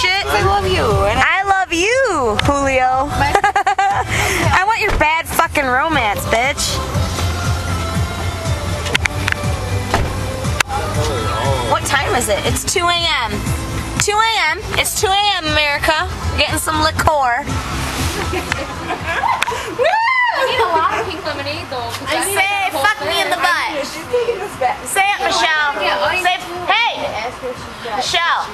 shit. I love you. And I love you, Julio. I want your bad fucking romance, bitch. What time is it? It's 2 a.m. 2 a.m. It's 2 a.m. America. Getting some liqueur. I need a lot of pink lemonade though. 'cause I need Say, like a fuck me in the butt. she's taking this back. Say it, Michelle. Yeah, all you Say, need to do is hey, Ask her if she's got Michelle.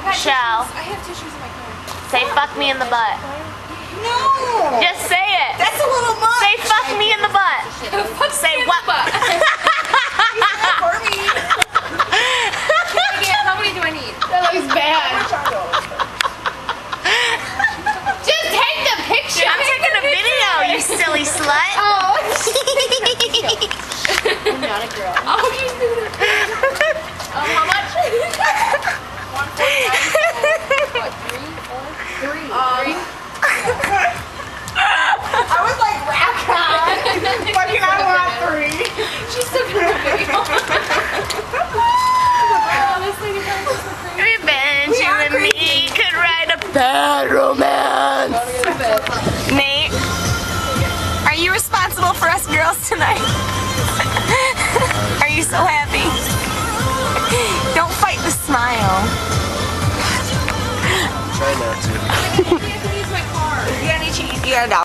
I got Michelle. tissues. I have tissues in my car. Say, fuck me in the butt. No! Just say it. That's a little much! Say, fuck me in the butt. Fuck Say me in what? the butt. For me! Yeah, how many do I need? That looks bad. Just take the picture. I'm taking a video, you silly slut. Oh. Not a girl. Oh, you do that. Um, how much? One forty-nine. What? Three? Four? Three. Um, three. I was like, rap on! Fucking I want three! She's still gonna video. oh, this thing so crazy. Revenge, you and me could write a bad romance. Nate, are you responsible for us girls tonight? are you so happy? Don't fight the smile. Try not to. I need to